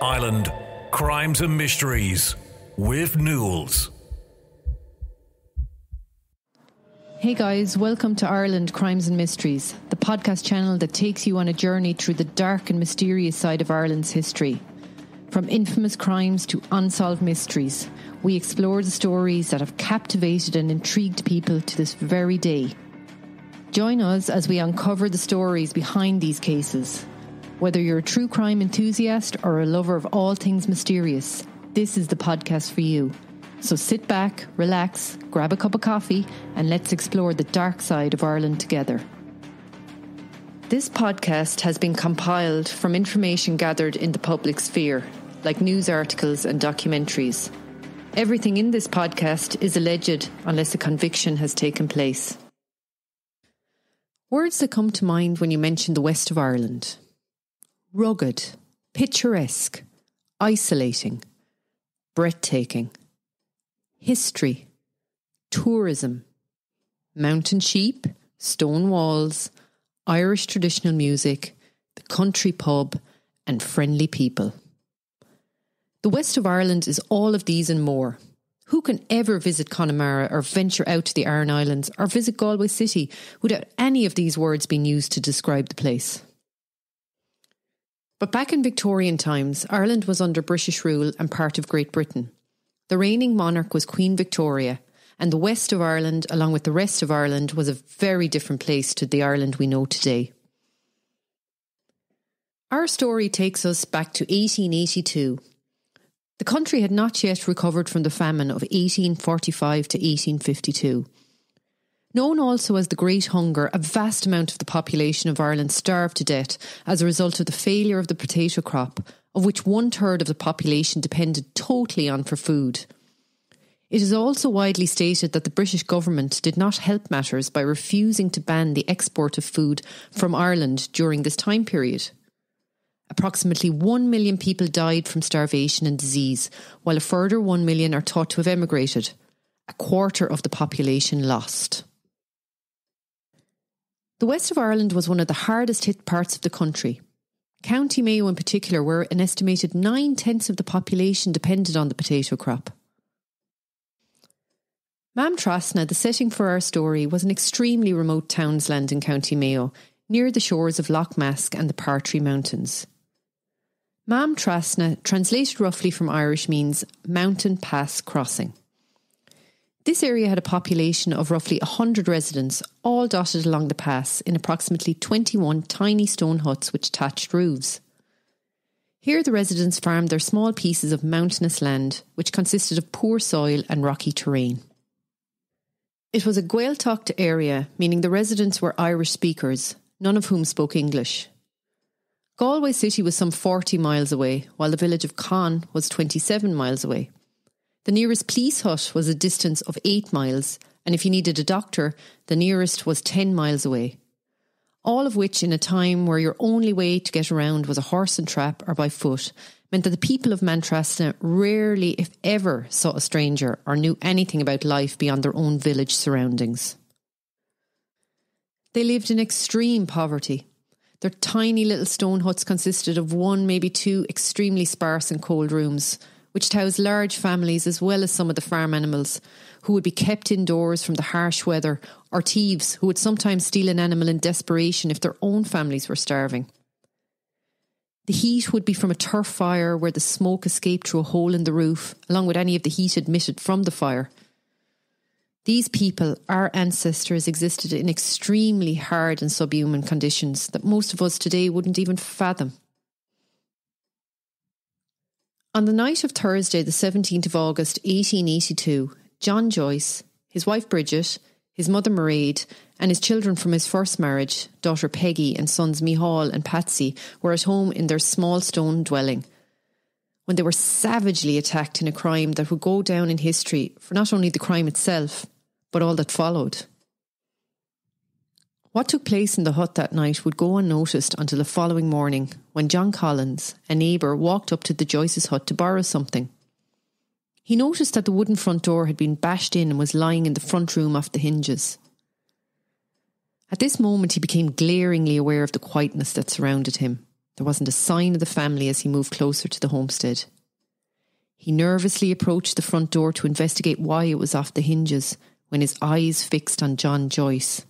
Ireland Crimes and Mysteries with Newells. Hey guys, welcome to Ireland Crimes and Mysteries, the podcast channel that takes you on a journey through the dark and mysterious side of Ireland's history. From infamous crimes to unsolved mysteries, we explore the stories that have captivated and intrigued people to this very day. Join us as we uncover the stories behind these cases. Whether you're a true crime enthusiast or a lover of all things mysterious, this is the podcast for you. So sit back, relax, grab a cup of coffee, and let's explore the dark side of Ireland together. This podcast has been compiled from information gathered in the public sphere, like news articles and documentaries. Everything in this podcast is alleged unless a conviction has taken place. Words that come to mind when you mention the west of Ireland rugged, picturesque, isolating, breathtaking, history, tourism, mountain sheep, stone walls, Irish traditional music, the country pub, and friendly people. The west of Ireland is all of these and more. Who can ever visit Connemara or venture out to the Aran Islands or visit Galway City without any of these words being used to describe the place? But back in Victorian times, Ireland was under British rule and part of Great Britain. The reigning monarch was Queen Victoria, and the west of Ireland, along with the rest of Ireland, was a very different place to the Ireland we know today. Our story takes us back to 1882. The country had not yet recovered from the famine of 1845 to 1852. Known also as the Great Hunger, a vast amount of the population of Ireland starved to death as a result of the failure of the potato crop, of which one third of the population depended totally on for food. It is also widely stated that the British government did not help matters by refusing to ban the export of food from Ireland during this time period. Approximately 1 million people died from starvation and disease, while a further 1 million are thought to have emigrated. A quarter of the population lost. The west of Ireland was one of the hardest hit parts of the country. County Mayo, in particular, where an estimated nine tenths of the population depended on the potato crop. Maamtrasna, the setting for our story, was an extremely remote townsland in County Mayo, near the shores of Lough Mask and the Partry Mountains. Maamtrasna, translated roughly from Irish, means mountain pass crossing. This area had a population of roughly 100 residents, all dotted along the pass in approximately 21 tiny stone huts with thatched roofs. Here, the residents farmed their small pieces of mountainous land, which consisted of poor soil and rocky terrain. It was a Gaeltacht area, meaning the residents were Irish speakers, none of whom spoke English. Galway City was some 40 miles away, while the village of Cong was 27 miles away. The nearest police hut was a distance of eight miles, and if you needed a doctor, the nearest was 10 miles away. All of which, in a time where your only way to get around was a horse and trap or by foot, meant that the people of Maamtrasna rarely, if ever, saw a stranger or knew anything about life beyond their own village surroundings. They lived in extreme poverty. Their tiny little stone huts consisted of one, maybe two extremely sparse and cold rooms which housed large families as well as some of the farm animals, who would be kept indoors from the harsh weather, or thieves who would sometimes steal an animal in desperation if their own families were starving. The heat would be from a turf fire where the smoke escaped through a hole in the roof, along with any of the heat emitted from the fire. These people, our ancestors, existed in extremely hard and subhuman conditions that most of us today wouldn't even fathom. On the night of Thursday, the 17th of August 1882, John Joyce, his wife Bridget, his mother Mairead, and his children from his first marriage, daughter Peggy and sons Mihal and Patsy, were at home in their small stone dwelling when they were savagely attacked in a crime that would go down in history for not only the crime itself, but all that followed. What took place in the hut that night would go unnoticed until the following morning when John Collins, a neighbour, walked up to the Joyce's hut to borrow something. He noticed that the wooden front door had been bashed in and was lying in the front room off the hinges. At this moment, he became glaringly aware of the quietness that surrounded him. There wasn't a sign of the family as he moved closer to the homestead. He nervously approached the front door to investigate why it was off the hinges when his eyes fixed on John Joyce.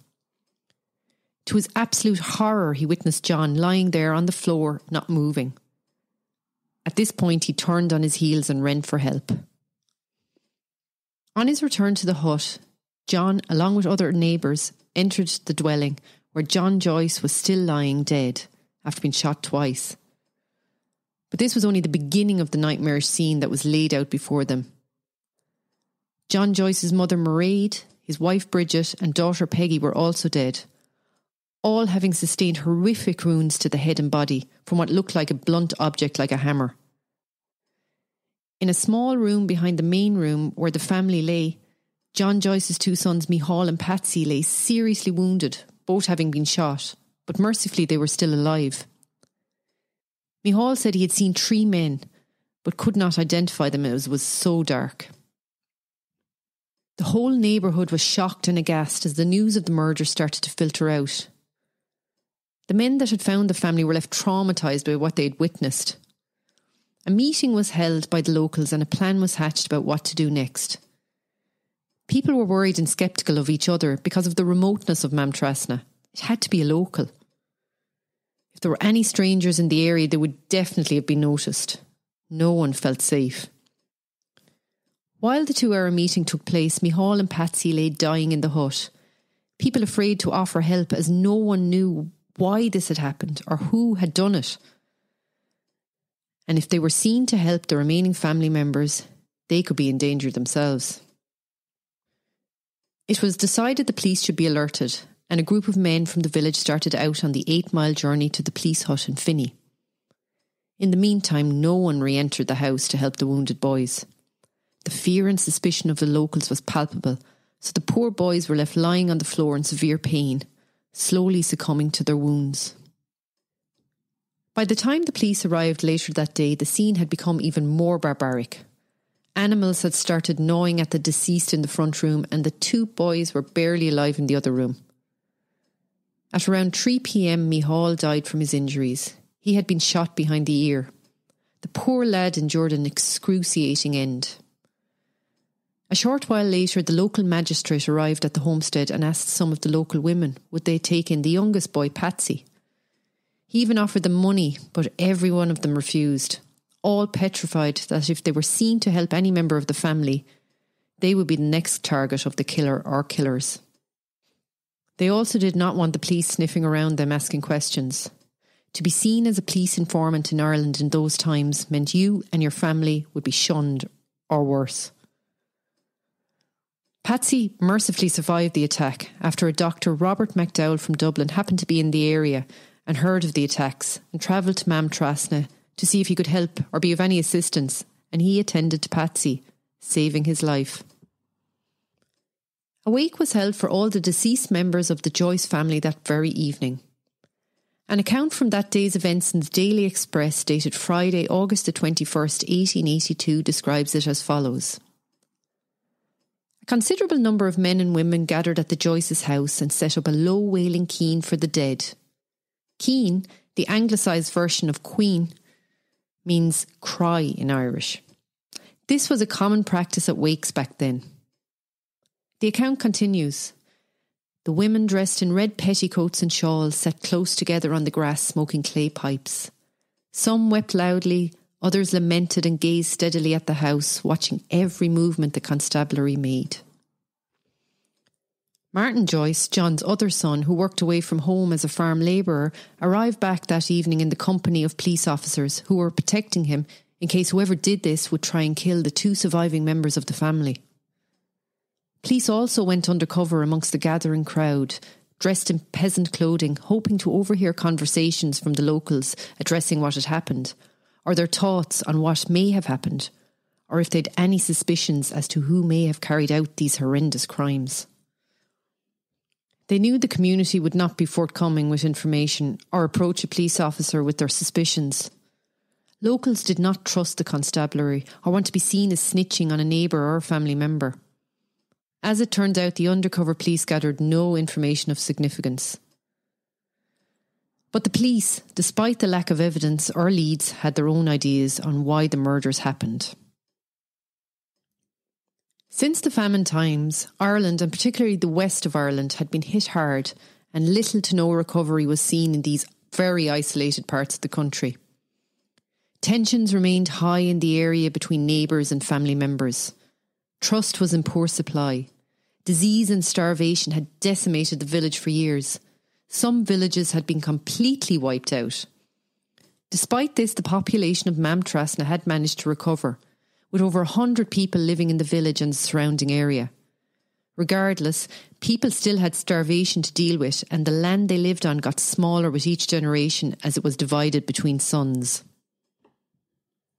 To his absolute horror, he witnessed John lying there on the floor, not moving. At this point, he turned on his heels and ran for help. On his return to the hut, John, along with other neighbours, entered the dwelling where John Joyce was still lying dead after being shot twice. But this was only the beginning of the nightmarish scene that was laid out before them. John Joyce's mother, Mairead, his wife, Bridget, and daughter, Peggy, were also dead, all having sustained horrific wounds to the head and body from what looked like a blunt object like a hammer. In a small room behind the main room where the family lay, John Joyce's two sons, Mihal and Patsy, lay seriously wounded, both having been shot, but mercifully they were still alive. Mihal said he had seen three men, but could not identify them as it was so dark. The whole neighbourhood was shocked and aghast as the news of the murder started to filter out. The men that had found the family were left traumatised by what they had witnessed. A meeting was held by the locals and a plan was hatched about what to do next. People were worried and sceptical of each other because of the remoteness of Maamtrasna. It had to be a local. If there were any strangers in the area, they would definitely have been noticed. No one felt safe. While the two hour meeting took place, Mihal and Patsy lay dying in the hut. People afraid to offer help as no one knew why this had happened or who had done it and if they were seen to help the remaining family members, they could be in danger themselves. It was decided the police should be alerted, and a group of men from the village started out on the eight mile journey to the police hut in Finny. In the meantime, no one re entered the house to help the wounded boys. The fear and suspicion of the locals was palpable, so the poor boys were left lying on the floor in severe pain, slowly succumbing to their wounds. By the time the police arrived later that day, the scene had become even more barbaric. Animals had started gnawing at the deceased in the front room, and the two boys were barely alive in the other room. At around 3 pm, Mihal died from his injuries. He had been shot behind the ear. The poor lad endured an excruciating end. A short while later, the local magistrate arrived at the homestead and asked some of the local women would they take in the youngest boy, Patsy. He even offered them money, but every one of them refused, all petrified that if they were seen to help any member of the family, they would be the next target of the killer or killers. They also did not want the police sniffing around them asking questions. To be seen as a police informant in Ireland in those times meant you and your family would be shunned or worse. Patsy mercifully survived the attack after a doctor, Robert McDowell from Dublin, happened to be in the area and heard of the attacks and travelled to Maamtrasna to see if he could help or be of any assistance, and he attended to Patsy, saving his life. A wake was held for all the deceased members of the Joyce family that very evening. An account from that day's events in the Daily Express, dated Friday, August the 21st, 1882, describes it as follows. Considerable number of men and women gathered at the Joyce's house and set up a low wailing keen for the dead, Keen, the anglicised version of Queen, means cry in Irish. This was a common practice at wakes back then. The account continues. The women dressed in red petticoats and shawls sat close together on the grass smoking clay pipes. Some wept loudly, others lamented and gazed steadily at the house, watching every movement the constabulary made. Martin Joyce, John's other son, who worked away from home as a farm labourer, arrived back that evening in the company of police officers who were protecting him in case whoever did this would try and kill the two surviving members of the family. Police also went undercover amongst the gathering crowd, dressed in peasant clothing, hoping to overhear conversations from the locals addressing what had happened, or their thoughts on what may have happened, or if they'd any suspicions as to who may have carried out these horrendous crimes. They knew the community would not be forthcoming with information or approach a police officer with their suspicions. Locals did not trust the constabulary or want to be seen as snitching on a neighbour or a family member. As it turned out, the undercover police gathered no information of significance. But the police, despite the lack of evidence or leads, had their own ideas on why the murders happened. Since the famine times, Ireland, and particularly the west of Ireland, had been hit hard, and little to no recovery was seen in these very isolated parts of the country. Tensions remained high in the area between neighbours and family members. Trust was in poor supply. Disease and starvation had decimated the village for years. Some villages had been completely wiped out. Despite this, the population of Maamtrasna had managed to recover, with over 100 people living in the village and the surrounding area. Regardless, people still had starvation to deal with, and the land they lived on got smaller with each generation as it was divided between sons.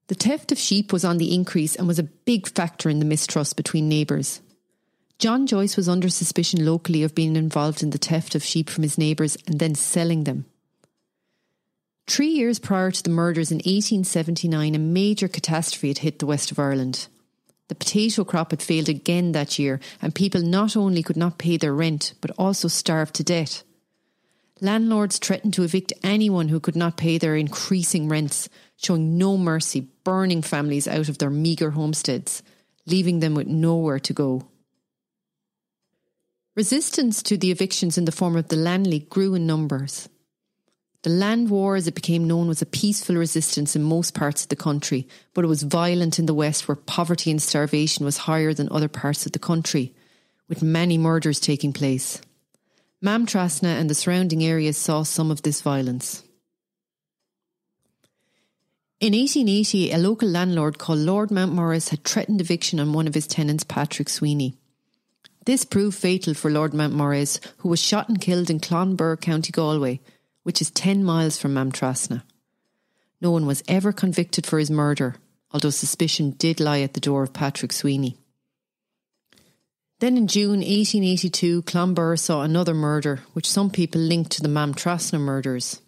The theft of sheep was on the increase and was a big factor in the mistrust between neighbours. John Joyce was under suspicion locally of being involved in the theft of sheep from his neighbours and then selling them. Three years prior to the murders in 1879, a major catastrophe had hit the west of Ireland. The potato crop had failed again that year, and people not only could not pay their rent, but also starved to death. Landlords threatened to evict anyone who could not pay their increasing rents, showing no mercy, burning families out of their meagre homesteads, leaving them with nowhere to go. Resistance to the evictions in the form of the Land League grew in numbers. The land war, as it became known, was a peaceful resistance in most parts of the country, but it was violent in the west where poverty and starvation was higher than other parts of the country, with many murders taking place. Maamtrasna and the surrounding areas saw some of this violence. In 1880, a local landlord called Lord Mountmorres had threatened eviction on one of his tenants, Patrick Sweeney. This proved fatal for Lord Mountmorres, who was shot and killed in Clonbur, County Galway, which is 10 miles from Maamtrasna. No one was ever convicted for his murder, although suspicion did lie at the door of Patrick Sweeney. Then in June 1882, Clonbur saw another murder, which some people linked to the Maamtrasna murders.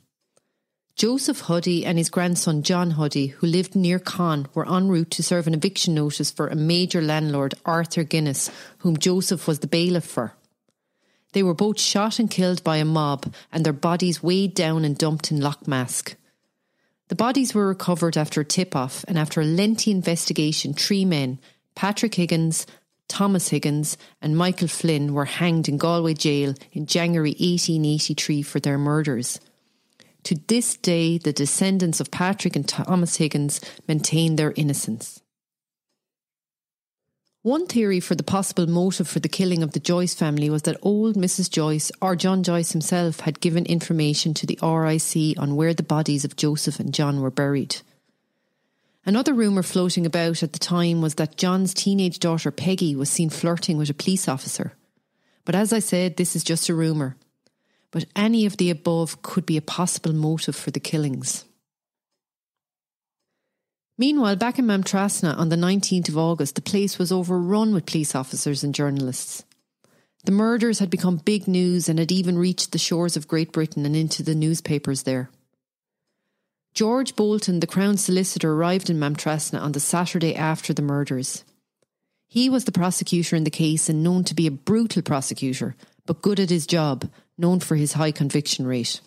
Joseph Huddy and his grandson John Huddy, who lived near Cong, were en route to serve an eviction notice for a major landlord, Arthur Guinness, whom Joseph was the bailiff for. They were both shot and killed by a mob, and their bodies weighed down and dumped in Lough Mask. The bodies were recovered after a tip off, and after a lengthy investigation, three men, Patrick Higgins, Thomas Higgins, and Michael Flynn, were hanged in Galway jail in January 1883 for their murders. To this day, the descendants of Patrick and Thomas Higgins maintain their innocence. One theory for the possible motive for the killing of the Joyce family was that old Mrs. Joyce or John Joyce himself had given information to the RIC on where the bodies of Joseph and John were buried. Another rumour floating about at the time was that John's teenage daughter Peggy was seen flirting with a police officer. But as I said, this is just a rumour. But any of the above could be a possible motive for the killings. Meanwhile, back in Maamtrasna on the 19th of August, the place was overrun with police officers and journalists. The murders had become big news and had even reached the shores of Great Britain and into the newspapers there. George Bolton, the Crown Solicitor, arrived in Maamtrasna on the Saturday after the murders. He was the prosecutor in the case and known to be a brutal prosecutor, but good at his job, known for his high conviction rate.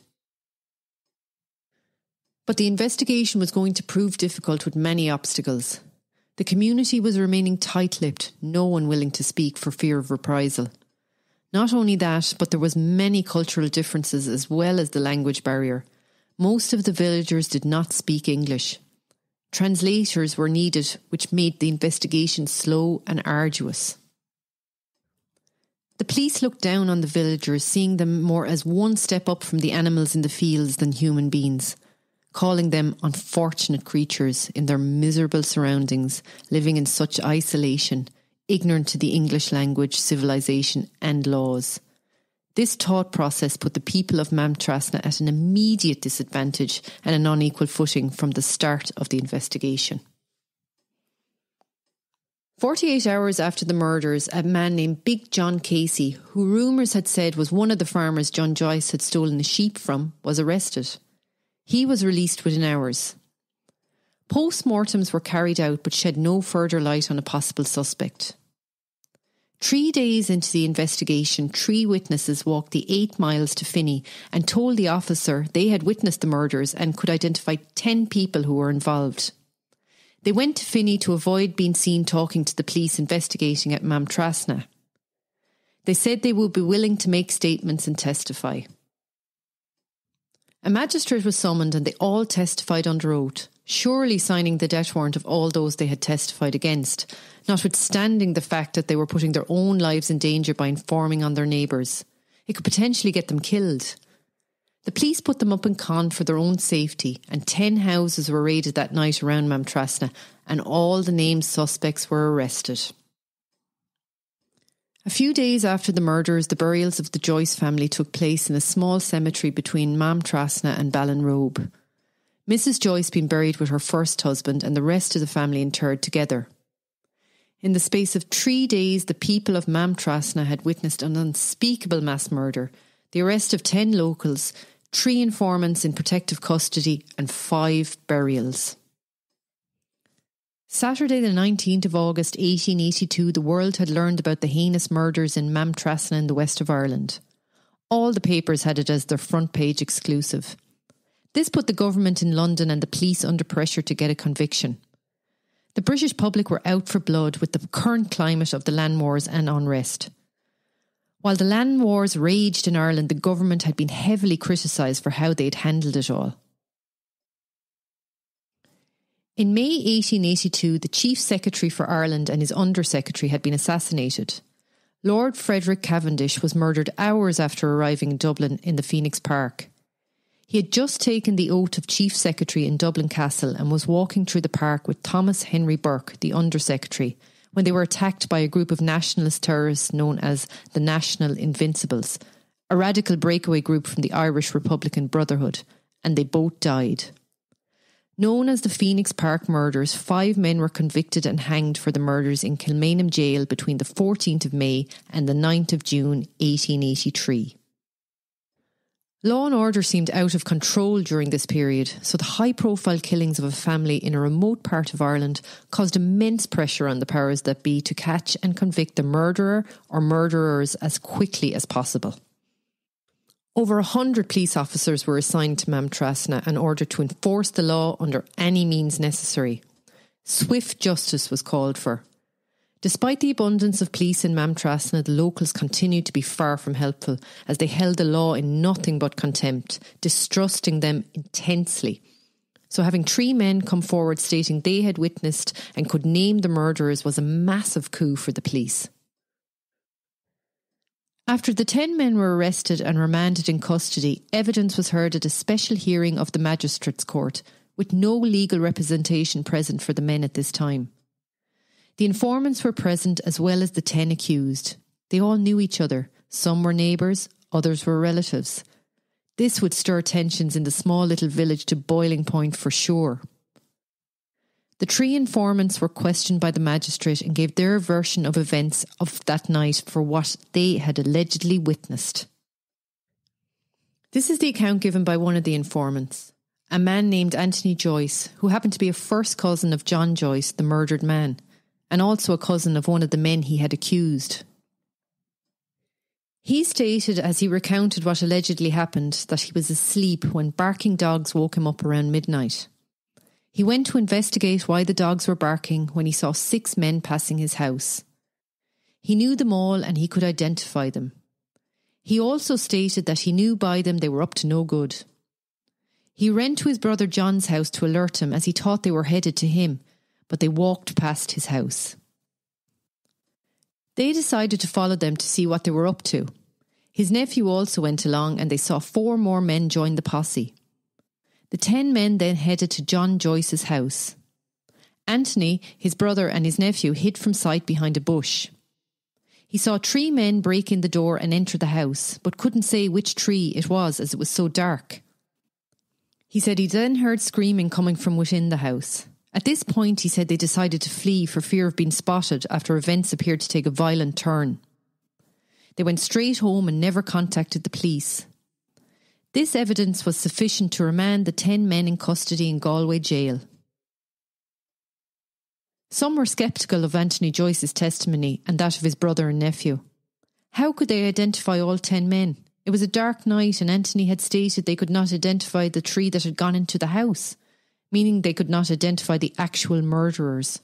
But the investigation was going to prove difficult with many obstacles. The community was remaining tight lipped, no one willing to speak for fear of reprisal. Not only that, but there was many cultural differences as well as the language barrier. Most of the villagers did not speak English. Translators were needed, which made the investigation slow and arduous. The police looked down on the villagers, seeing them more as one step up from the animals in the fields than human beings calling them unfortunate creatures in their miserable surroundings, living in such isolation, ignorant to the English language, civilization, and laws. This thought process put the people of Maamtrasna at an immediate disadvantage and an unequal footing from the start of the investigation. 48 hours after the murders, a man named Big John Casey, who rumours had said was one of the farmers John Joyce had stolen the sheep from, was arrested. He was released within hours. Post mortems were carried out but shed no further light on a possible suspect. Three days into the investigation, three witnesses walked the eight miles to Finny and told the officer they had witnessed the murders and could identify 10 people who were involved. They went to Finny to avoid being seen talking to the police investigating at Maamtrasna. They said they would be willing to make statements and testify. A magistrate was summoned and they all testified under oath, surely signing the death warrant of all those they had testified against, notwithstanding the fact that they were putting their own lives in danger by informing on their neighbours. It could potentially get them killed. The police put them up in Cong for their own safety, and 10 houses were raided that night around Maamtrasna, and all the named suspects were arrested. A few days after the murders, the burials of the Joyce family took place in a small cemetery between Maamtrasna and Ballinrobe. Mrs. Joyce being buried with her first husband and the rest of the family interred together. In the space of three days, the people of Maamtrasna had witnessed an unspeakable mass murder, the arrest of 10 locals, three informants in protective custody, and five burials. Saturday, the 19th of August 1882, the world had learned about the heinous murders in Maamtrasna in the west of Ireland. All the papers had it as their front page exclusive. This put the government in London and the police under pressure to get a conviction. The British public were out for blood with the current climate of the land wars and unrest. While the land wars raged in Ireland, the government had been heavily criticised for how they had handled it all. In May 1882, the Chief Secretary for Ireland and his Under Secretary had been assassinated. Lord Frederick Cavendish was murdered hours after arriving in Dublin in the Phoenix Park. He had just taken the oath of Chief Secretary in Dublin Castle and was walking through the park with Thomas Henry Burke, the Under Secretary, when they were attacked by a group of nationalist terrorists known as the National Invincibles, a radical breakaway group from the Irish Republican Brotherhood, and they both died. Known as the Phoenix Park murders, five men were convicted and hanged for the murders in Kilmainham Jail between the 14th of May and the 9th of June 1883. Law and order seemed out of control during this period, so the high profile killings of a family in a remote part of Ireland caused immense pressure on the powers that be to catch and convict the murderer or murderers as quickly as possible. Over a hundred police officers were assigned to Maamtrasna in order to enforce the law under any means necessary. Swift justice was called for. Despite the abundance of police in Maamtrasna, the locals continued to be far from helpful as they held the law in nothing but contempt, distrusting them intensely. So, having three men come forward stating they had witnessed and could name the murderers was a massive coup for the police. After the 10 men were arrested and remanded in custody, evidence was heard at a special hearing of the Magistrates' Court, with no legal representation present for the men at this time. The informants were present as well as the 10 accused. They all knew each other. Some were neighbours, others were relatives. This would stir tensions in the small little village to boiling point for sure. The three informants were questioned by the magistrate and gave their version of events of that night for what they had allegedly witnessed. This is the account given by one of the informants, a man named Anthony Joyce, who happened to be a first cousin of John Joyce, the murdered man, and also a cousin of one of the men he had accused. He stated, as he recounted what allegedly happened, that he was asleep when barking dogs woke him up around midnight. He went to investigate why the dogs were barking when he saw six men passing his house. He knew them all and he could identify them. He also stated that he knew by them they were up to no good. He ran to his brother John's house to alert him as he thought they were headed to him, but they walked past his house. They decided to follow them to see what they were up to. His nephew also went along and they saw four more men join the posse. The ten men then headed to John Joyce's house. Anthony, his brother, and his nephew hid from sight behind a bush. He saw three men break in the door and enter the house, but couldn't say which tree it was as it was so dark. He said he then heard screaming coming from within the house. At this point, he said they decided to flee for fear of being spotted after events appeared to take a violent turn. They went straight home and never contacted the police. This evidence was sufficient to remand the 10 men in custody in Galway jail. Some were sceptical of Anthony Joyce's testimony and that of his brother and nephew. How could they identify all ten men? It was a dark night, and Anthony had stated they could not identify the three that had gone into the house, meaning they could not identify the actual murderers.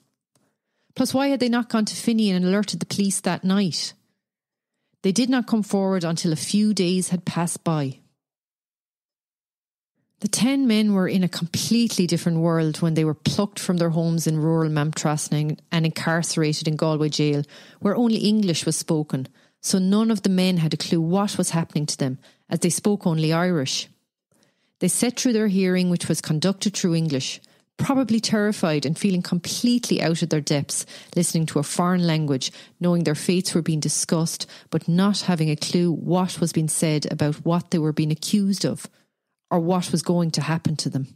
Plus, why had they not gone to Finian and alerted the police that night? They did not come forward until a few days had passed by. The ten men were in a completely different world when they were plucked from their homes in rural Maamtrasna and incarcerated in Galway jail, where only English was spoken, so none of the men had a clue what was happening to them, as they spoke only Irish. They sat through their hearing, which was conducted through English, probably terrified and feeling completely out of their depths, listening to a foreign language, knowing their fates were being discussed, but not having a clue what was being said about what they were being accused of or what was going to happen to them.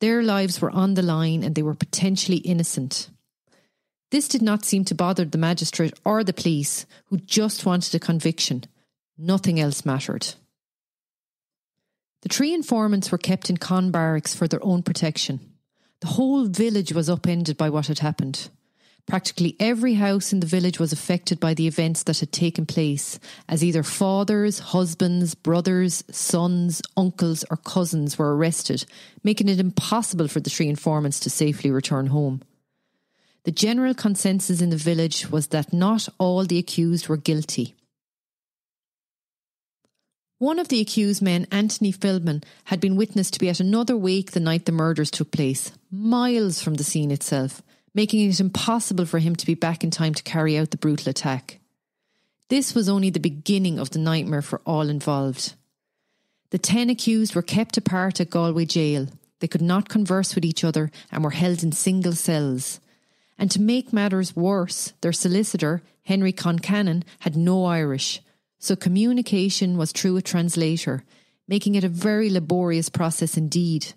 Their lives were on the line and they were potentially innocent. This did not seem to bother the magistrate or the police, who just wanted a conviction. Nothing else mattered. The three informants were kept in Cong barracks for their own protection. The whole village was upended by what had happened. Practically every house in the village was affected by the events that had taken place, as either fathers, husbands, brothers, sons, uncles, or cousins were arrested, making it impossible for the three informants to safely return home. The general consensus in the village was that not all the accused were guilty. One of the accused men, Anthony Philbin, had been witnessed to be at another wake the night the murders took place, miles from the scene itself making it impossible for him to be back in time to carry out the brutal attack. This was only the beginning of the nightmare for all involved. The ten accused were kept apart at Galway jail. They could not converse with each other and were held in single cells. And to make matters worse, their solicitor, Henry Concannon, had no Irish, so communication was through a translator, making it a very laborious process indeed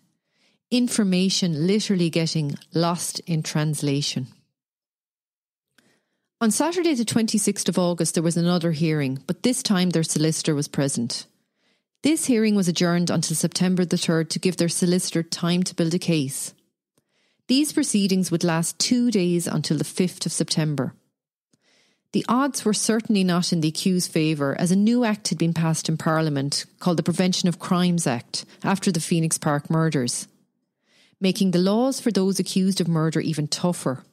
information literally getting lost in translation. On Saturday, the 26th of August, there was another hearing, but this time their solicitor was present. This hearing was adjourned until September the 3rd to give their solicitor time to build a case. These proceedings would last two days until the 5th of September. The odds were certainly not in the accused's favour, as a new act had been passed in Parliament called the Prevention of Crimes Act after the Phoenix Park murders making the laws for those accused of murder even tougher.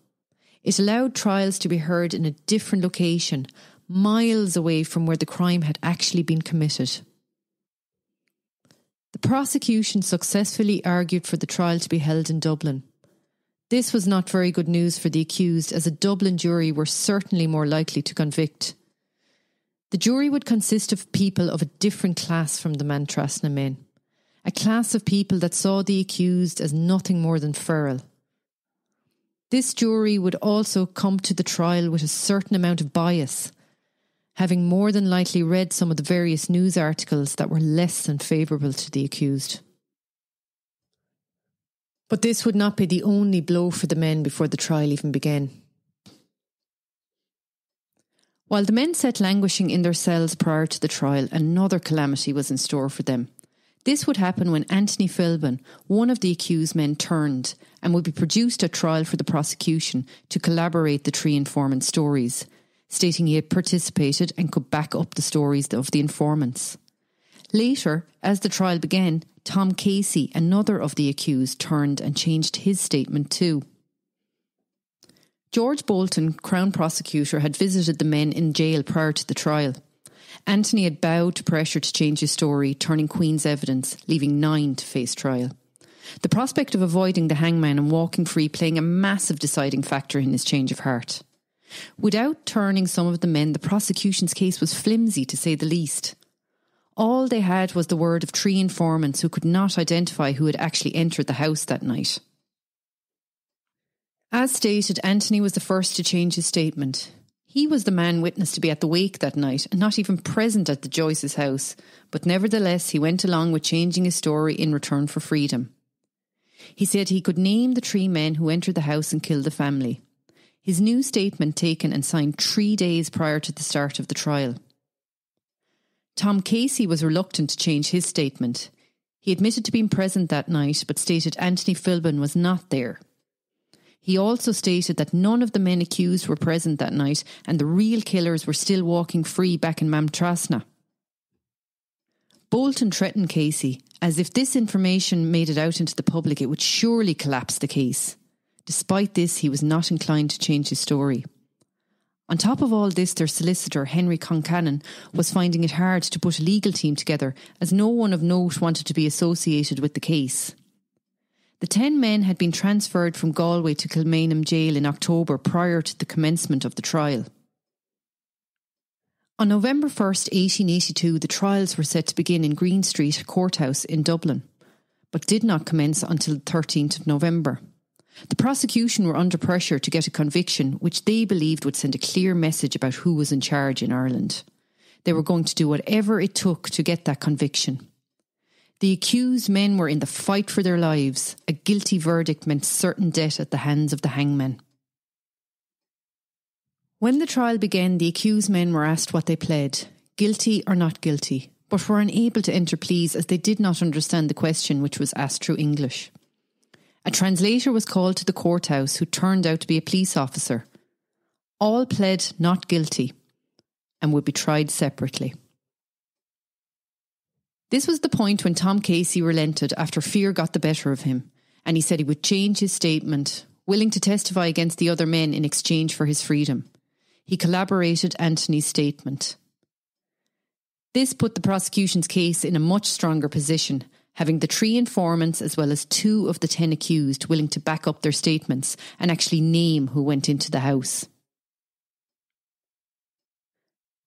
It allowed trials to be heard in a different location, miles away from where the crime had actually been committed. The prosecution successfully argued for the trial to be held in Dublin. This was not very good news for the accused, as a Dublin jury were certainly more likely to convict. The jury would consist of people of a different class from the Maamtrasna men a class of people that saw the accused as nothing more than feral. This jury would also come to the trial with a certain amount of bias, having more than likely read some of the various news articles that were less than favourable to the accused. But this would not be the only blow for the men before the trial even began. While the men sat languishing in their cells prior to the trial, another calamity was in store for them. This would happen when Anthony Philbin, one of the accused men, turned and would be produced at trial for the prosecution to collaborate the three informant stories, stating he had participated and could back up the stories of the informants. Later, as the trial began, Tom Casey, another of the accused, turned and changed his statement too. George Bolton, Crown Prosecutor, had visited the men in jail prior to the trial. Anthony had bowed to pressure to change his story, turning Queen's evidence, leaving nine to face trial. The prospect of avoiding the hangman and walking free playing a massive deciding factor in his change of heart. Without turning some of the men, the prosecution's case was flimsy to say the least. All they had was the word of three informants who could not identify who had actually entered the house that night. As stated, Anthony was the first to change his statement. He was the man witness to be at the wake that night and not even present at the Joyce's house, but nevertheless he went along with changing his story in return for freedom. He said he could name the three men who entered the house and killed the family. His new statement taken and signed three days prior to the start of the trial. Tom Casey was reluctant to change his statement. He admitted to being present that night, but stated Anthony Philbin was not there. He also stated that none of the men accused were present that night and the real killers were still walking free back in Maamtrasna. Bolton threatened Casey, as if this information made it out into the public, it would surely collapse the case. Despite this, he was not inclined to change his story. On top of all this, their solicitor, Henry Concannon, was finding it hard to put a legal team together as no one of note wanted to be associated with the case. The ten men had been transferred from Galway to Kilmainham Jail in October prior to the commencement of the trial. On November 1st, 1882, the trials were set to begin in Green Street Courthouse in Dublin, but did not commence until the 13th of November. The prosecution were under pressure to get a conviction which they believed would send a clear message about who was in charge in Ireland. They were going to do whatever it took to get that conviction. The accused men were in the fight for their lives. A guilty verdict meant certain death at the hands of the hangman. When the trial began, the accused men were asked what they pled guilty or not guilty, but were unable to enter pleas as they did not understand the question which was asked through English. A translator was called to the courthouse who turned out to be a police officer. All pled not guilty and would be tried separately. This was the point when Tom Casey relented after fear got the better of him, and he said he would change his statement, willing to testify against the other men in exchange for his freedom. He collaborated Anthony's statement. This put the prosecution's case in a much stronger position having the three informants as well as two of the ten accused willing to back up their statements and actually name who went into the house.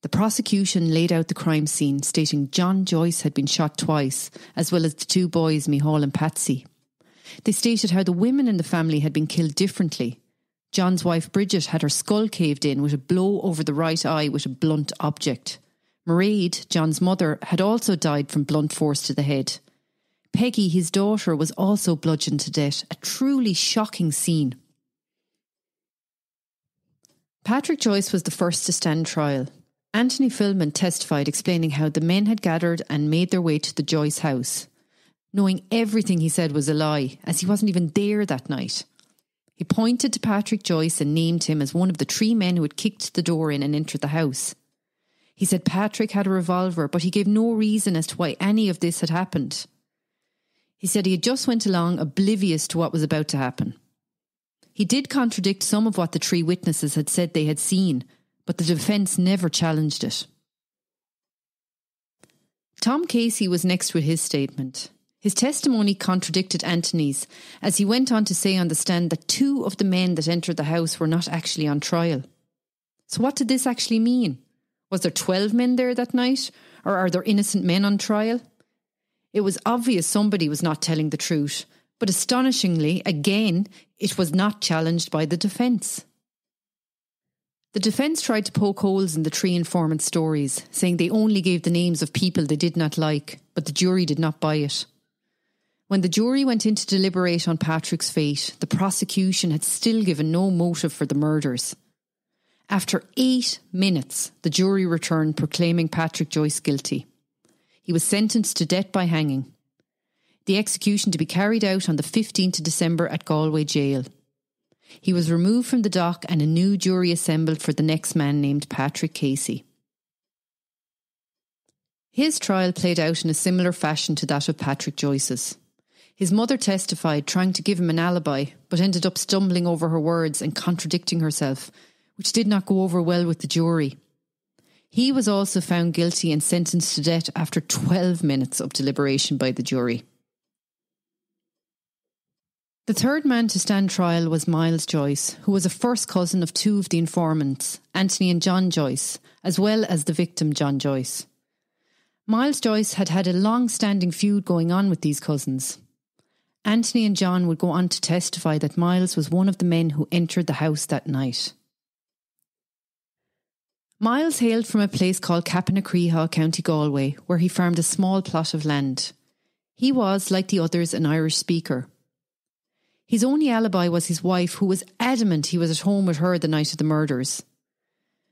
The prosecution laid out the crime scene, stating John Joyce had been shot twice, as well as the two boys, Mihal and Patsy. They stated how the women in the family had been killed differently. John's wife Bridget had her skull caved in with a blow over the right eye with a blunt object. Mairead, John's mother, had also died from blunt force to the head. Peggy, his daughter, was also bludgeoned to death. A truly shocking scene. Patrick Joyce was the first to stand trial. Anthony Philbin testified explaining how the men had gathered and made their way to the Joyce house, knowing everything he said was a lie, as he wasn't even there that night. He pointed to Patrick Joyce and named him as one of the three men who had kicked the door in and entered the house. He said Patrick had a revolver, but he gave no reason as to why any of this had happened. He said he had just went along oblivious to what was about to happen. He did contradict some of what the three witnesses had said they had seen, but the defence never challenged it. Tom Casey was next with his statement. His testimony contradicted Anthony's, as he went on to say on the stand that two of the men that entered the house were not actually on trial. So, what did this actually mean? Was there 12 men there that night, or are there innocent men on trial? It was obvious somebody was not telling the truth, but astonishingly, again, it was not challenged by the defence. The defence tried to poke holes in the three informant stories, saying they only gave the names of people they did not like, but the jury did not buy it. When the jury went in to deliberate on Patrick's fate, the prosecution had still given no motive for the murders. After eight minutes, the jury returned proclaiming Patrick Joyce guilty. He was sentenced to death by hanging. The execution to be carried out on the 15th of December at Galway Jail. He was removed from the dock and a new jury assembled for the next man named Patrick Casey. His trial played out in a similar fashion to that of Patrick Joyce's. His mother testified, trying to give him an alibi, but ended up stumbling over her words and contradicting herself, which did not go over well with the jury. He was also found guilty and sentenced to death after 12 minutes of deliberation by the jury. The third man to stand trial was Miles Joyce, who was a first cousin of two of the informants, Anthony and John Joyce, as well as the victim, John Joyce. Miles Joyce had had a long standing feud going on with these cousins. Anthony and John would go on to testify that Miles was one of the men who entered the house that night. Miles hailed from a place called Cappanacriha, County Galway, where he farmed a small plot of land. He was, like the others, an Irish speaker. His only alibi was his wife, who was adamant he was at home with her the night of the murders.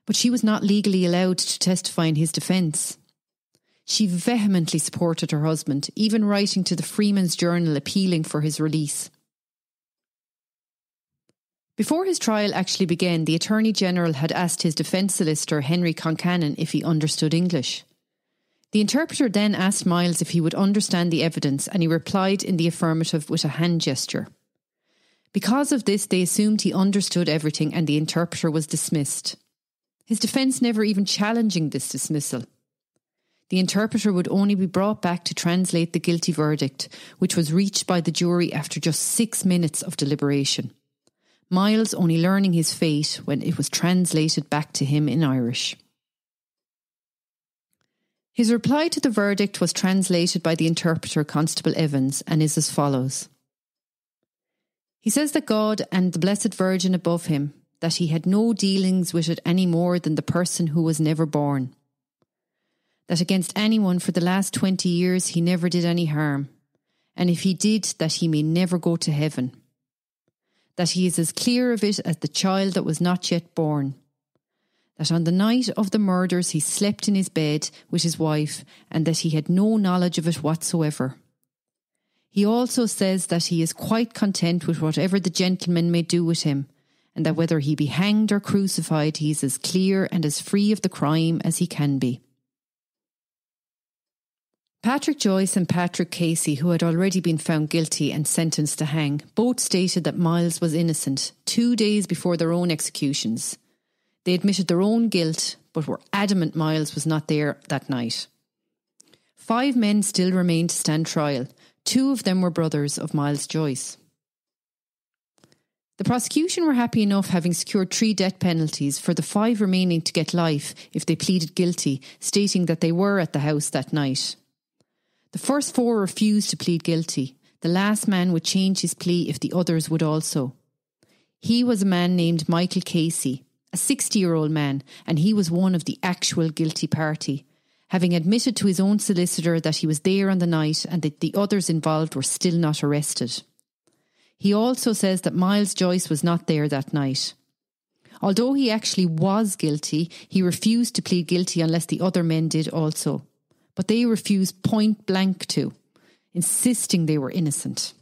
But she was not legally allowed to testify in his defence. She vehemently supported her husband, even writing to the Freeman's Journal appealing for his release. Before his trial actually began, the Attorney General had asked his defence solicitor, Henry Concannon, if he understood English. The interpreter then asked Miles if he would understand the evidence, and he replied in the affirmative with a hand gesture. Because of this, they assumed he understood everything and the interpreter was dismissed. His defence never even challenging this dismissal. The interpreter would only be brought back to translate the guilty verdict, which was reached by the jury after just six minutes of deliberation. Miles only learning his fate when it was translated back to him in Irish. His reply to the verdict was translated by the interpreter Constable Evans and is as follows. He says that God and the Blessed Virgin above him, that he had no dealings with it any more than the person who was never born. That against anyone for the last twenty years he never did any harm, and if he did, that he may never go to heaven that he is as clear of it as the child that was not yet born. That on the night of the murders he slept in his bed with his wife, and that he had no knowledge of it whatsoever. He also says that he is quite content with whatever the gentleman may do with him, and that whether he be hanged or crucified, he is as clear and as free of the crime as he can be. Patrick Joyce and Patrick Casey, who had already been found guilty and sentenced to hang, both stated that Miles was innocent two days before their own executions. They admitted their own guilt, but were adamant Miles was not there that night. Five men still remained to stand trial. Two of them were brothers of Miles Joyce. The prosecution were happy enough having secured three death penalties for the five remaining to get life if they pleaded guilty, stating that they were at the house that night. The first four refused to plead guilty. The last man would change his plea if the others would also. He was a man named Michael Casey, a 60 year old man, and he was one of the actual guilty party, having admitted to his own solicitor that he was there on the night and that the others involved were still not arrested. He also says that Miles Joyce was not there that night. Although he actually was guilty, he refused to plead guilty unless the other men did also but they refused point blank to, insisting they were innocent.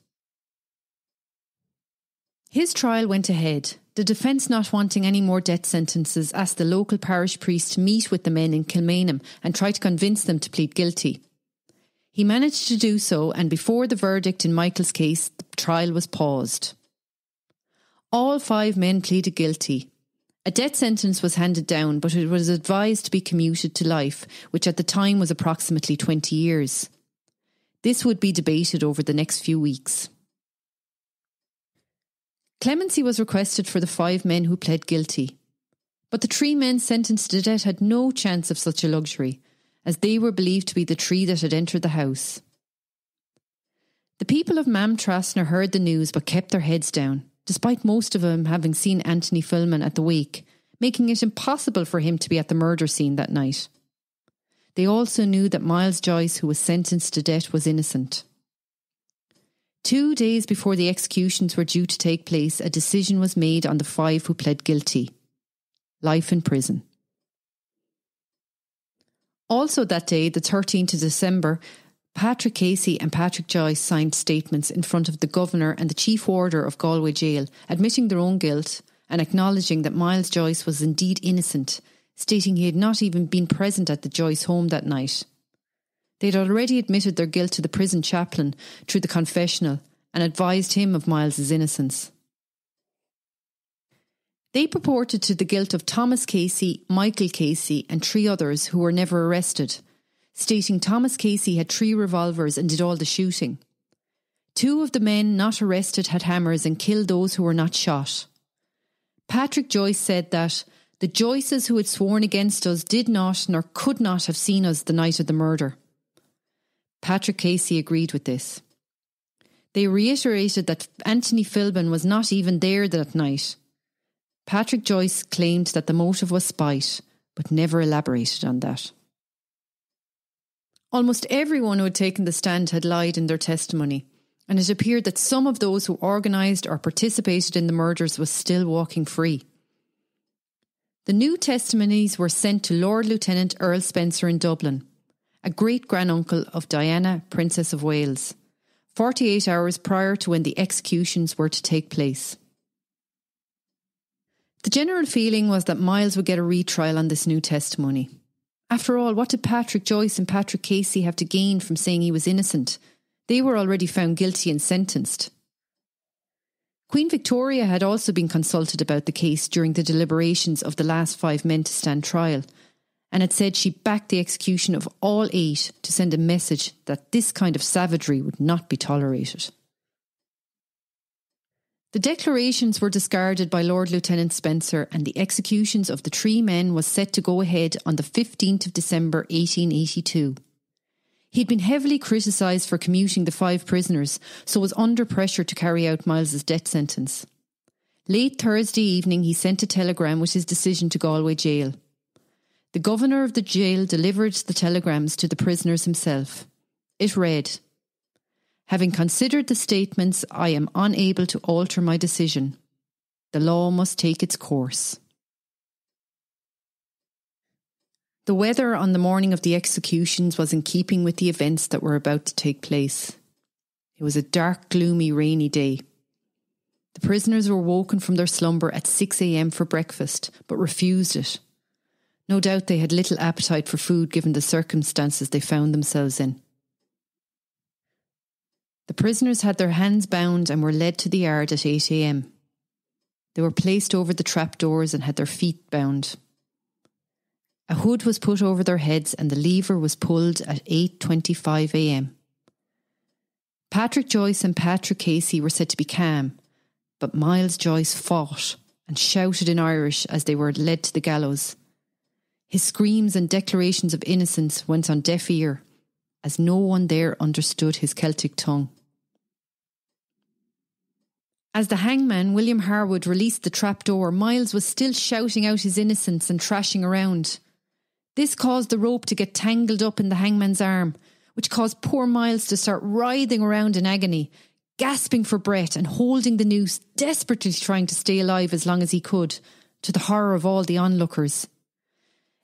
His trial went ahead. The defence, not wanting any more death sentences, asked the local parish priest to meet with the men in Kilmainham and try to convince them to plead guilty. He managed to do so, and before the verdict in Michael's case, the trial was paused. All five men pleaded guilty, a death sentence was handed down, but it was advised to be commuted to life, which at the time was approximately 20 years. This would be debated over the next few weeks. Clemency was requested for the five men who pled guilty, but the three men sentenced to death had no chance of such a luxury, as they were believed to be the three that had entered the house. The people of Mam Maamtrasna heard the news but kept their heads down despite most of them having seen Anthony Philbin at the wake, making it impossible for him to be at the murder scene that night. They also knew that Miles Joyce, who was sentenced to death, was innocent. Two days before the executions were due to take place, a decision was made on the five who pled guilty life in prison. Also, that day, the 13th of December, Patrick Casey and Patrick Joyce signed statements in front of the Governor and the Chief Warder of Galway Jail, admitting their own guilt and acknowledging that Miles Joyce was indeed innocent, stating he had not even been present at the Joyce home that night. They had already admitted their guilt to the prison chaplain through the confessional and advised him of Miles's innocence. They purported to the guilt of Thomas Casey, Michael Casey, and three others who were never arrested stating Thomas Casey had three revolvers and did all the shooting. Two of the men not arrested had hammers and killed those who were not shot. Patrick Joyce said that the Joyces who had sworn against us did not nor could not have seen us the night of the murder. Patrick Casey agreed with this. They reiterated that Anthony Philbin was not even there that night. Patrick Joyce claimed that the motive was spite, but never elaborated on that. Almost everyone who had taken the stand had lied in their testimony, and it appeared that some of those who organised or participated in the murders was still walking free. The new testimonies were sent to Lord Lieutenant Earl Spencer in Dublin, a great granduncle of Diana, Princess of Wales, 48 hours prior to when the executions were to take place. The general feeling was that Miles would get a retrial on this new testimony. After all, what did Patrick Joyce and Patrick Casey have to gain from saying he was innocent? They were already found guilty and sentenced. Queen Victoria had also been consulted about the case during the deliberations of the last five men to stand trial, and had said she backed the execution of all eight to send a message that this kind of savagery would not be tolerated. The declarations were discarded by Lord Lieutenant Spencer, and the executions of the three men was set to go ahead on the 15th of December 1882. He'd been heavily criticised for commuting the five prisoners, so was under pressure to carry out Miles's death sentence. Late Thursday evening, he sent a telegram with his decision to Galway jail. The governor of the jail delivered the telegrams to the prisoners himself. It read, Having considered the statements, I am unable to alter my decision. The law must take its course. The weather on the morning of the executions was in keeping with the events that were about to take place. It was a dark, gloomy, rainy day. The prisoners were woken from their slumber at 6 a.m. for breakfast, but refused it. No doubt they had little appetite for food given the circumstances they found themselves in. The prisoners had their hands bound and were led to the yard at 8 a.m. They were placed over the trapdoors and had their feet bound. A hood was put over their heads and the lever was pulled at 8:25 a.m. Patrick Joyce and Patrick Casey were said to be calm, but Miles Joyce fought and shouted in Irish as they were led to the gallows. His screams and declarations of innocence went on deaf ear, as no one there understood his Celtic tongue. As the hangman, William Marwood, released the trapdoor, Miles was still shouting out his innocence and thrashing around. This caused the rope to get tangled up in the hangman's arm, which caused poor Miles to start writhing around in agony, gasping for breath and holding the noose, desperately trying to stay alive as long as he could, to the horror of all the onlookers.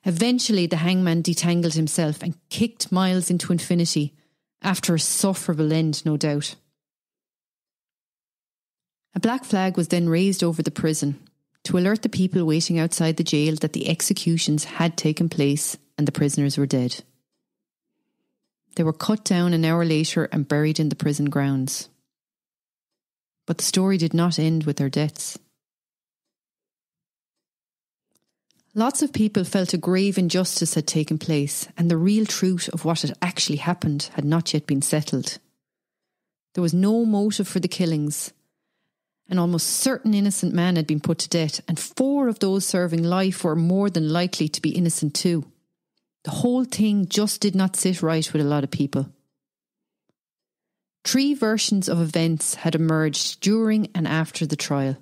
Eventually, the hangman detangled himself and kicked Miles into infinity, after a sufferable end, no doubt. A black flag was then raised over the prison to alert the people waiting outside the jail that the executions had taken place and the prisoners were dead. They were cut down an hour later and buried in the prison grounds. But the story did not end with their deaths. Lots of people felt a grave injustice had taken place, and the real truth of what had actually happened had not yet been settled. There was no motive for the killings, an almost certain innocent man had been put to death, and four of those serving life were more than likely to be innocent too. The whole thing just did not sit right with a lot of people. Three versions of events had emerged during and after the trial.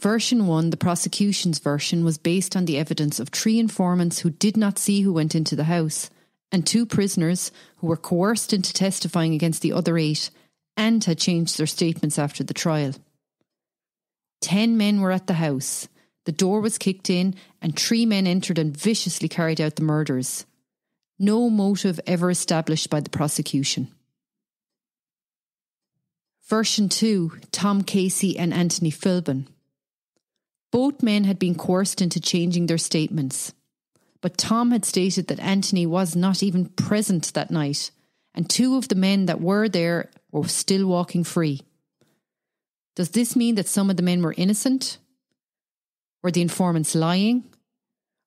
Version 1, the prosecution's version, was based on the evidence of three informants who did not see who went into the house, and two prisoners who were coerced into testifying against the other eight and had changed their statements after the trial. Ten men were at the house. The door was kicked in, and three men entered and viciously carried out the murders. No motive ever established by the prosecution. Version 2 Tom Casey and Anthony Philbin. Both men had been coerced into changing their statements. But Tom had stated that Anthony was not even present that night, and two of the men that were there were still walking free. Does this mean that some of the men were innocent? Were the informants lying?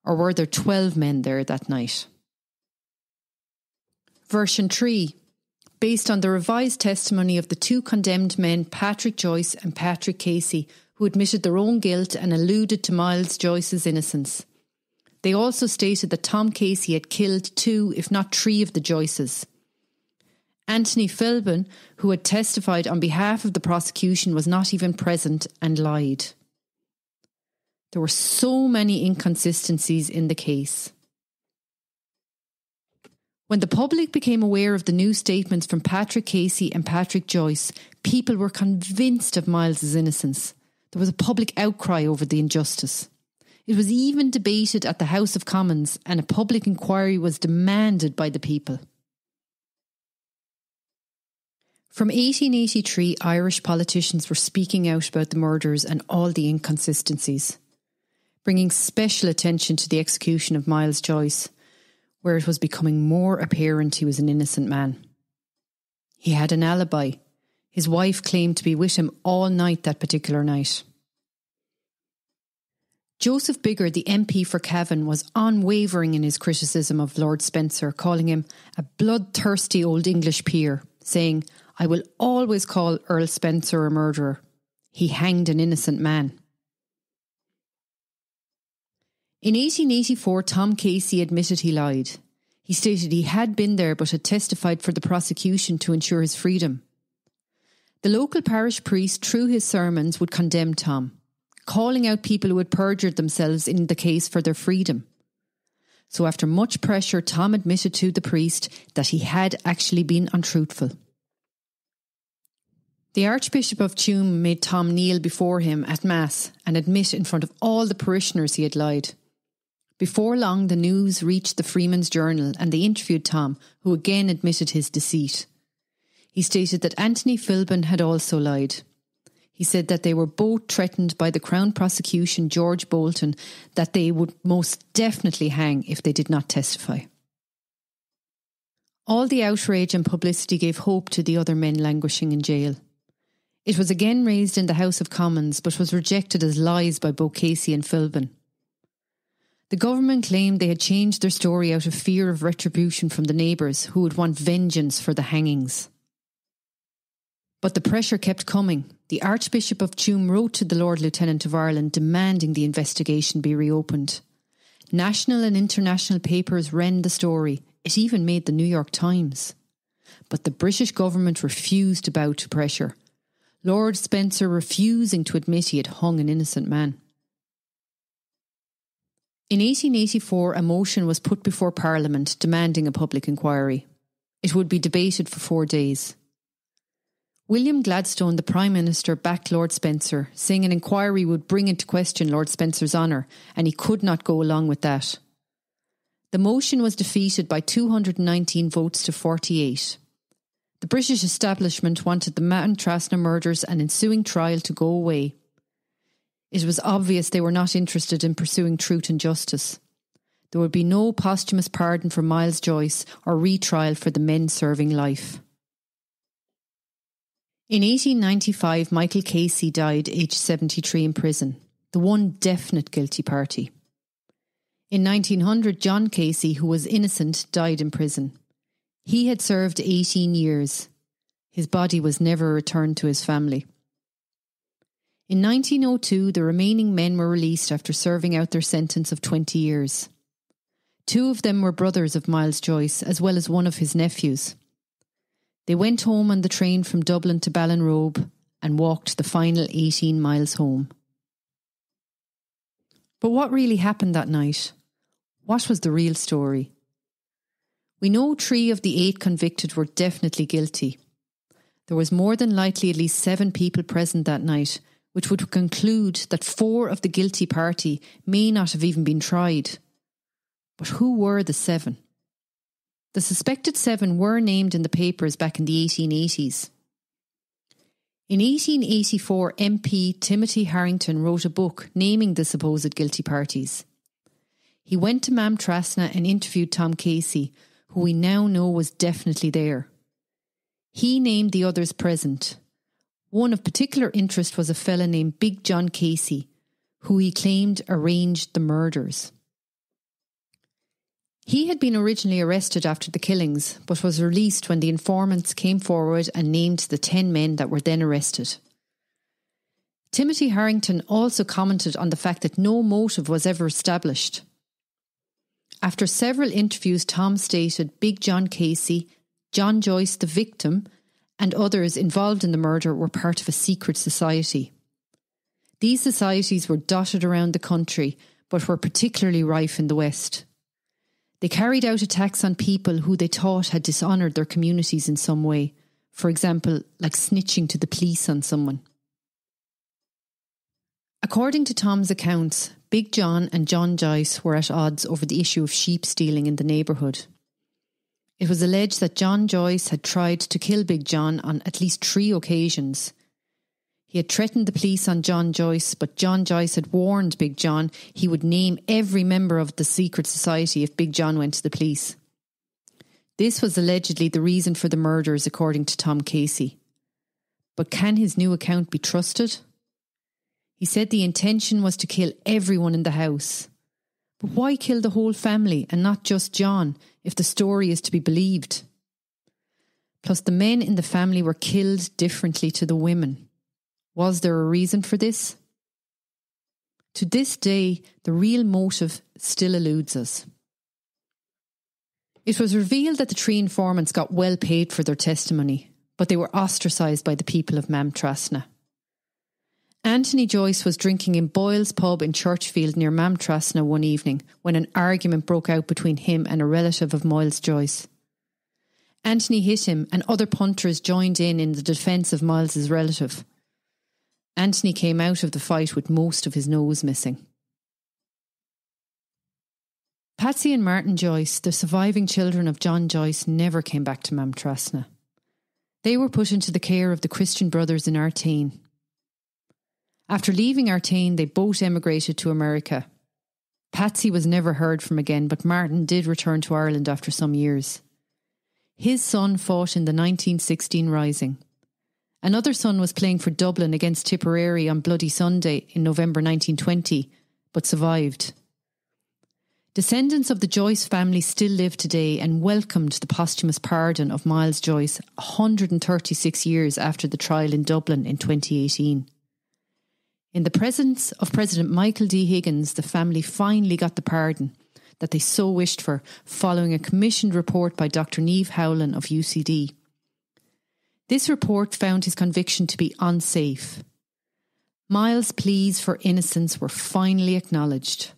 Or were there 12 men there that night? Version 3 Based on the revised testimony of the two condemned men, Patrick Joyce and Patrick Casey, who admitted their own guilt and alluded to Miles Joyce's innocence. They also stated that Tom Casey had killed two, if not three, of the Joyces. Anthony Philbin, who had testified on behalf of the prosecution, was not even present and lied. There were so many inconsistencies in the case. When the public became aware of the new statements from Patrick Casey and Patrick Joyce, people were convinced of Miles's innocence. There was a public outcry over the injustice. It was even debated at the House of Commons, and a public inquiry was demanded by the people. From 1883, Irish politicians were speaking out about the murders and all the inconsistencies, bringing special attention to the execution of Miles Joyce, where it was becoming more apparent he was an innocent man. He had an alibi. His wife claimed to be with him all night that particular night. Joseph Biggar, the MP for Cavan, was unwavering in his criticism of Lord Spencer, calling him a bloodthirsty old English peer, saying, I will always call Earl Spencer a murderer. He hanged an innocent man. In 1884, Tom Casey admitted he lied. He stated he had been there but had testified for the prosecution to ensure his freedom. The local parish priest, through his sermons, would condemn Tom, calling out people who had perjured themselves in the case for their freedom. So, after much pressure, Tom admitted to the priest that he had actually been untruthful. The Archbishop of Tuam made Tom kneel before him at Mass and admit in front of all the parishioners he had lied. Before long, the news reached the Freeman's Journal and they interviewed Tom, who again admitted his deceit. He stated that Anthony Philbin had also lied. He said that they were both threatened by the Crown prosecution, George Bolton, that they would most definitely hang if they did not testify. All the outrage and publicity gave hope to the other men languishing in jail. It was again raised in the House of Commons, but was rejected as lies by both Casey and Philbin. The government claimed they had changed their story out of fear of retribution from the neighbours who would want vengeance for the hangings. But the pressure kept coming. The Archbishop of Tuam wrote to the Lord Lieutenant of Ireland demanding the investigation be reopened. National and international papers ran the story. It even made the New York Times. But the British government refused to bow to pressure Lord Spencer refusing to admit he had hung an innocent man. In 1884, a motion was put before Parliament demanding a public inquiry. It would be debated for four days. William Gladstone, the Prime Minister, backed Lord Spencer, saying an inquiry would bring into question Lord Spencer's honour, and he could not go along with that. The motion was defeated by 219 votes to 48. The British establishment wanted the Maamtrasna murders and ensuing trial to go away. It was obvious they were not interested in pursuing truth and justice. There would be no posthumous pardon for Miles Joyce or retrial for the men serving life. In 1895, Michael Casey died aged 73 in prison, the one definite guilty party. In 1900, John Casey, who was innocent, died in prison. He had served 18 years. His body was never returned to his family. In 1902, the remaining men were released after serving out their sentence of 20 years. Two of them were brothers of Miles Joyce, as well as one of his nephews. They went home on the train from Dublin to Ballinrobe and walked the final 18 miles home. But what really happened that night? What was the real story? We know three of the eight convicted were definitely guilty. There was more than likely at least seven people present that night, which would conclude that four of the guilty party may not have even been tried. But who were the seven? The suspected seven were named in the papers back in the 1880s. In 1884, MP Timothy Harrington wrote a book naming the supposed guilty parties. He went to Maamtrasna and interviewed Tom Casey, who we now know was definitely there. He named the others present. One of particular interest was a fellow named Big John Casey, who he claimed arranged the murders. He had been originally arrested after the killings, but was released when the informants came forward and named the 10 men that were then arrested. Timothy Harrington also commented on the fact that no motive was ever established. After several interviews, Tom stated Big John Casey, John Joyce, the victim, and others involved in the murder were part of a secret society. These societies were dotted around the country, but were particularly rife in the West. They carried out attacks on people who they thought had dishonoured their communities in some way, for example, like snitching to the police on someone. According to Tom's accounts, Big John and John Joyce were at odds over the issue of sheep stealing in the neighbourhood. It was alleged that John Joyce had tried to kill Big John on at least three occasions. He had threatened the police on John Joyce, but John Joyce had warned Big John he would name every member of the secret society if Big John went to the police. This was allegedly the reason for the murders, according to Tom Casey. But can his new account be trusted? He said the intention was to kill everyone in the house. But why kill the whole family and not just John, if the story is to be believed? Plus, the men in the family were killed differently to the women. Was there a reason for this? To this day, the real motive still eludes us. It was revealed that the three informants got well paid for their testimony, but they were ostracised by the people of Maamtrasna. Anthony Joyce was drinking in Boyle's pub in Churchfield near Maamtrasna one evening when an argument broke out between him and a relative of Miles Joyce. Anthony hit him, and other punters joined in in the defence of Miles's relative. Anthony came out of the fight with most of his nose missing. Patsy and Martin Joyce, the surviving children of John Joyce, never came back to Maamtrasna. They were put into the care of the Christian brothers in Artane. After leaving Artane, they both emigrated to America. Patsy was never heard from again, but Martin did return to Ireland after some years. His son fought in the 1916 Rising. Another son was playing for Dublin against Tipperary on Bloody Sunday in November 1920, but survived. Descendants of the Joyce family still live today and welcomed the posthumous pardon of Miles Joyce 136 years after the trial in Dublin in 2018. In the presence of President Michael D. Higgins, the family finally got the pardon that they so wished for following a commissioned report by Dr. Niamh Howlin of UCD. This report found his conviction to be unsafe. Miles' pleas for innocence were finally acknowledged.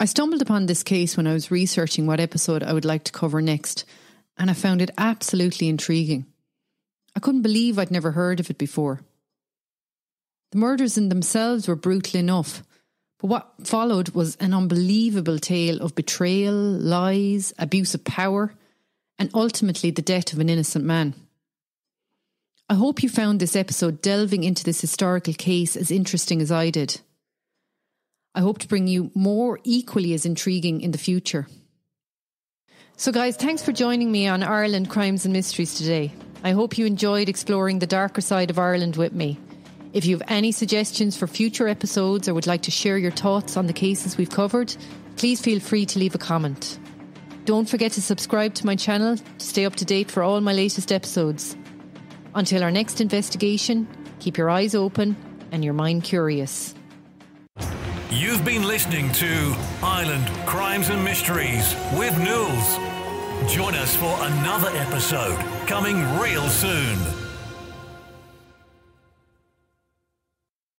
I stumbled upon this case when I was researching what episode I would like to cover next, and I found it absolutely intriguing. I couldn't believe I'd never heard of it before. The murders in themselves were brutal enough, but what followed was an unbelievable tale of betrayal, lies, abuse of power, and ultimately the death of an innocent man. I hope you found this episode delving into this historical case as interesting as I did. I hope to bring you more equally as intriguing in the future. So, guys, thanks for joining me on Ireland Crimes and Mysteries today. I hope you enjoyed exploring the darker side of Ireland with me. If you have any suggestions for future episodes or would like to share your thoughts on the cases we've covered, please feel free to leave a comment. Don't forget to subscribe to my channel to stay up to date for all my latest episodes. Until our next investigation, keep your eyes open and your mind curious. You've been listening to Ireland Crimes and Mysteries with Newells. Join us for another episode coming real soon.